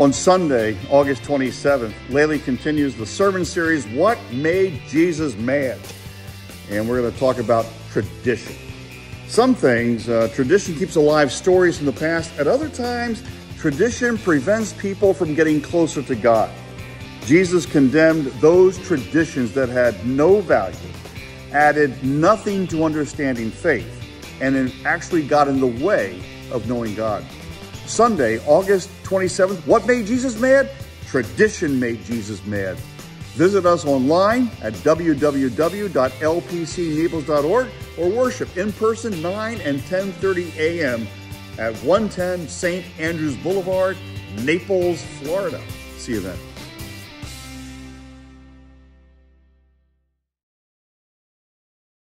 On Sunday, August 27th, Lely continues the sermon series, What Made Jesus Mad? And we're going to talk about tradition. Some things, uh, tradition keeps alive stories from the past. At other times, tradition prevents people from getting closer to God. Jesus condemned those traditions that had no value, added nothing to understanding faith, and actually got in the way of knowing God. Sunday, August 27th. What made Jesus mad? Tradition made Jesus mad. Visit us online at www.lpcnaples.org or worship in person 9 and 10:30 a.m. at 110 St. Andrews Boulevard, Naples, Florida. See you then.